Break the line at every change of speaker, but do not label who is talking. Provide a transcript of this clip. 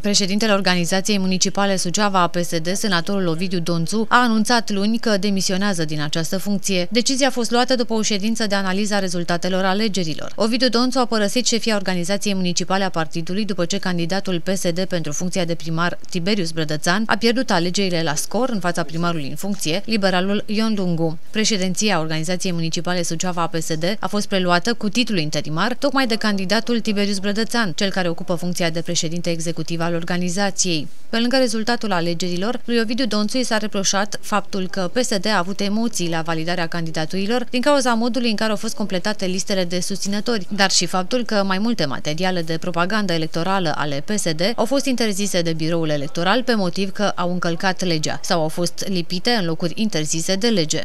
Președintele Organizației Municipale Suceava a PSD, senatorul Ovidiu Donțu, a anunțat luni că demisionează din această funcție. Decizia a fost luată după o ședință de analiză a rezultatelor alegerilor. Ovidiu Donțu a părăsit șefia Organizației Municipale a partidului după ce candidatul PSD pentru funcția de primar Tiberius Brădățan a pierdut alegerile la scor în fața primarului în funcție, liberalul Ion Lungu. Președinția Organizației Municipale Suceava a PSD a fost preluată cu titlul interimar tocmai de candidatul Tiberius Brădățan, cel care ocupă funcția de președinte executiv al organizației. Pe lângă rezultatul alegerilor, lui Ovidiu Donțu s-a reproșat faptul că PSD a avut emoții la validarea candidaturilor din cauza modului în care au fost completate listele de susținători, dar și faptul că mai multe materiale de propagandă electorală ale PSD au fost interzise de biroul electoral pe motiv că au încălcat legea sau au fost lipite în locuri interzise de lege.